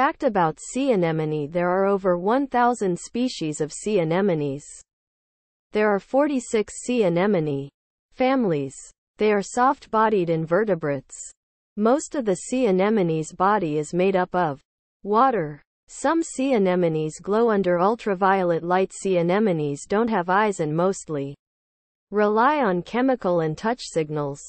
Fact about sea anemone There are over 1,000 species of sea anemones. There are 46 sea anemone families. They are soft-bodied invertebrates. Most of the sea anemone's body is made up of water. Some sea anemones glow under ultraviolet light. Sea anemones don't have eyes and mostly rely on chemical and touch signals.